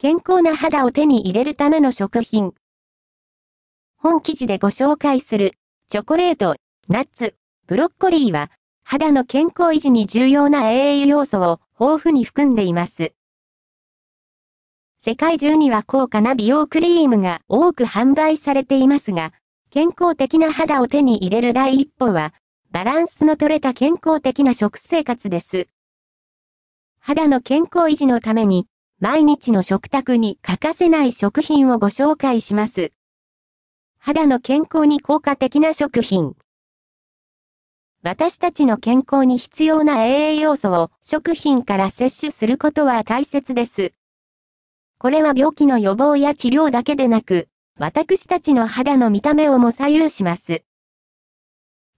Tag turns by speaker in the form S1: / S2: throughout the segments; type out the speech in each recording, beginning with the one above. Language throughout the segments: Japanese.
S1: 健康な肌を手に入れるための食品。本記事でご紹介する、チョコレート、ナッツ、ブロッコリーは、肌の健康維持に重要な栄養要素を豊富に含んでいます。世界中には高価な美容クリームが多く販売されていますが、健康的な肌を手に入れる第一歩は、バランスの取れた健康的な食生活です。肌の健康維持のために、毎日の食卓に欠かせない食品をご紹介します。肌の健康に効果的な食品。私たちの健康に必要な栄養素を食品から摂取することは大切です。これは病気の予防や治療だけでなく、私たちの肌の見た目をも左右します。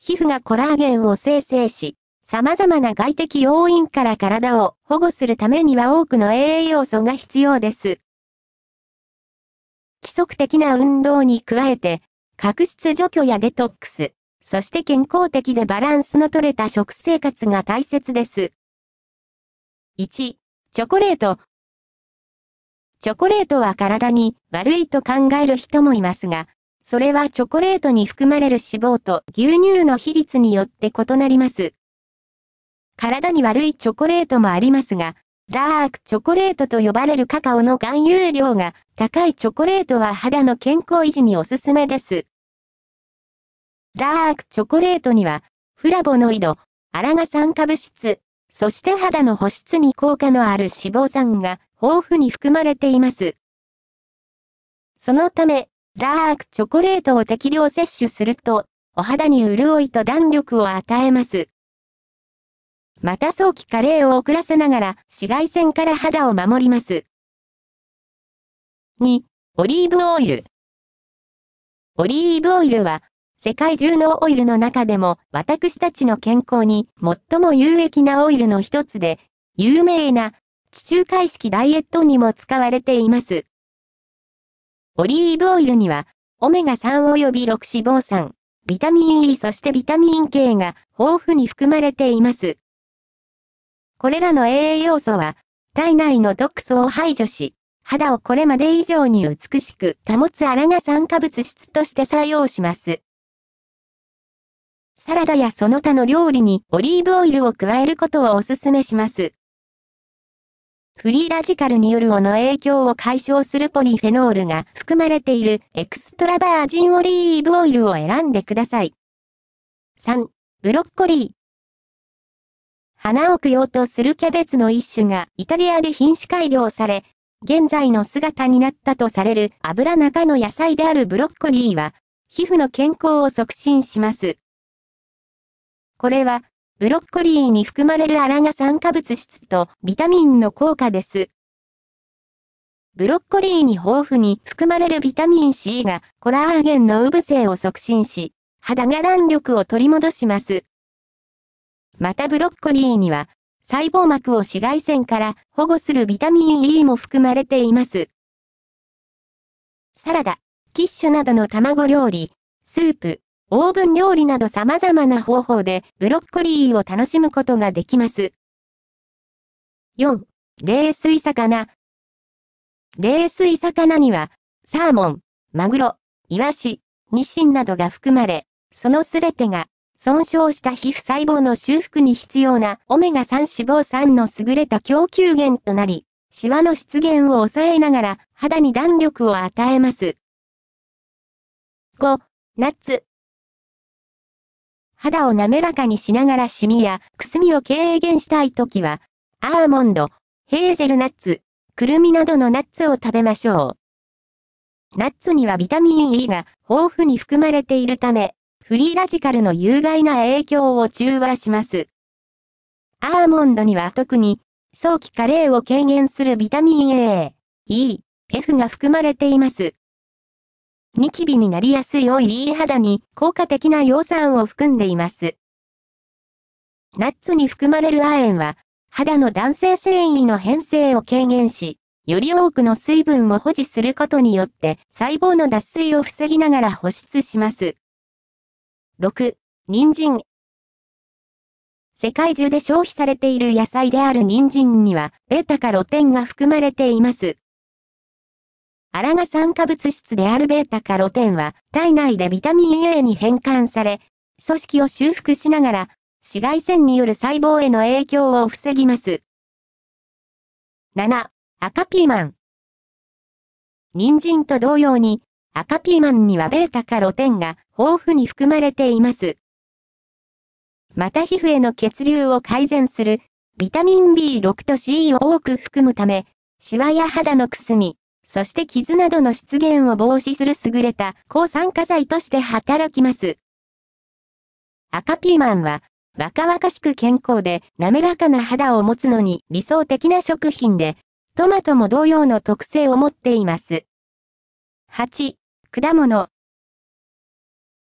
S1: 皮膚がコラーゲンを生成し、様々な外的要因から体を保護するためには多くの栄養素が必要です。規則的な運動に加えて、角質除去やデトックス、そして健康的でバランスの取れた食生活が大切です。1、チョコレート。チョコレートは体に悪いと考える人もいますが、それはチョコレートに含まれる脂肪と牛乳の比率によって異なります。体に悪いチョコレートもありますが、ダークチョコレートと呼ばれるカカオの含有量が高いチョコレートは肌の健康維持におすすめです。ダークチョコレートには、フラボノイド、アラガ酸化物質、そして肌の保湿に効果のある脂肪酸が豊富に含まれています。そのため、ダークチョコレートを適量摂取すると、お肌に潤いと弾力を与えます。また早期加齢を遅らせながら紫外線から肌を守ります。2、オリーブオイル。オリーブオイルは、世界中のオイルの中でも私たちの健康に最も有益なオイルの一つで、有名な地中海式ダイエットにも使われています。オリーブオイルには、オメガ3及び6脂肪酸、ビタミン E そしてビタミン K が豊富に含まれています。これらの栄養素は、体内の毒素を排除し、肌をこれまで以上に美しく保つアラガ酸化物質として作用します。サラダやその他の料理にオリーブオイルを加えることをお勧めします。フリーラジカルによる尾の影響を解消するポリフェノールが含まれているエクストラバージンオリーブオイルを選んでください。3. ブロッコリー。花を供養とするキャベツの一種がイタリアで品種改良され、現在の姿になったとされる油中の野菜であるブロッコリーは、皮膚の健康を促進します。これは、ブロッコリーに含まれるアラガ酸化物質とビタミンの効果です。ブロッコリーに豊富に含まれるビタミン C がコラーゲンの産性を促進し、肌が弾力を取り戻します。またブロッコリーには、細胞膜を紫外線から保護するビタミン E も含まれています。サラダ、キッシュなどの卵料理、スープ、オーブン料理など様々な方法でブロッコリーを楽しむことができます。4. 冷水魚。冷水魚には、サーモン、マグロ、イワシ、ニシンなどが含まれ、そのすべてが損傷した皮膚細胞の修復に必要なオメガ3脂肪酸の優れた供給源となり、シワの出現を抑えながら肌に弾力を与えます。5. ナッツ。肌を滑らかにしながらシミやくすみを軽減したいときは、アーモンド、ヘーゼルナッツ、くるみなどのナッツを食べましょう。ナッツにはビタミン E が豊富に含まれているため、フリーラジカルの有害な影響を中和します。アーモンドには特に、早期加齢を軽減するビタミン A、E、F が含まれています。ニキビになりやすいオイリー肌に効果的な葉酸を含んでいます。ナッツに含まれる亜鉛は、肌の男性繊維の変性を軽減し、より多くの水分を保持することによって細胞の脱水を防ぎながら保湿します。6、人参。世界中で消費されている野菜である人参には、ベータカロテンが含まれています。アラガ酸化物質であるベータカロテンは体内でビタミン A に変換され、組織を修復しながら紫外線による細胞への影響を防ぎます。7. 赤ピーマン。人参と同様に、赤ピーマンにはベータカロテンが豊富に含まれています。また皮膚への血流を改善するビタミン B6 と C を多く含むため、シワや肌のくすみ、そして傷などの出現を防止する優れた抗酸化剤として働きます。赤ピーマンは若々しく健康で滑らかな肌を持つのに理想的な食品で、トマトも同様の特性を持っています。8、果物。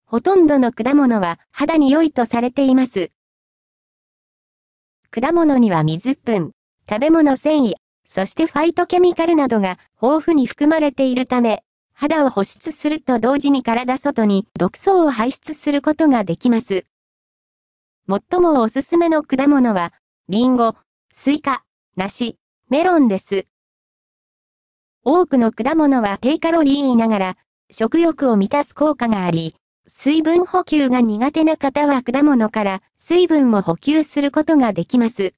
S1: ほとんどの果物は肌に良いとされています。果物には水分、食物繊維、そしてファイトケミカルなどが豊富に含まれているため、肌を保湿すると同時に体外に毒素を排出することができます。最もおすすめの果物は、リンゴ、スイカ、梨、メロンです。多くの果物は低カロリーながら、食欲を満たす効果があり、水分補給が苦手な方は果物から水分を補給することができます。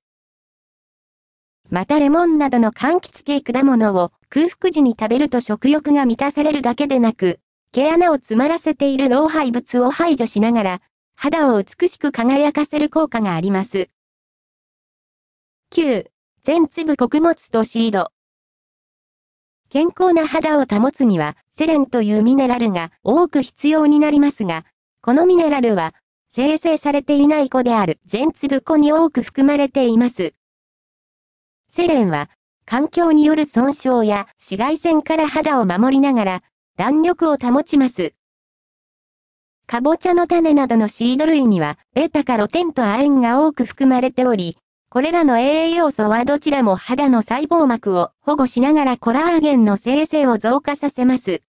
S1: またレモンなどの柑橘系果物を空腹時に食べると食欲が満たされるだけでなく、毛穴を詰まらせている老廃物を排除しながら、肌を美しく輝かせる効果があります。9. 全粒穀物とシード。健康な肌を保つには、セレンというミネラルが多く必要になりますが、このミネラルは、生成されていない子である全粒粉に多く含まれています。セレンは、環境による損傷や紫外線から肌を守りながら、弾力を保ちます。かぼちゃの種などのシード類には、ベータカロテンと亜鉛が多く含まれており、これらの栄養素はどちらも肌の細胞膜を保護しながらコラーゲンの生成を増加させます。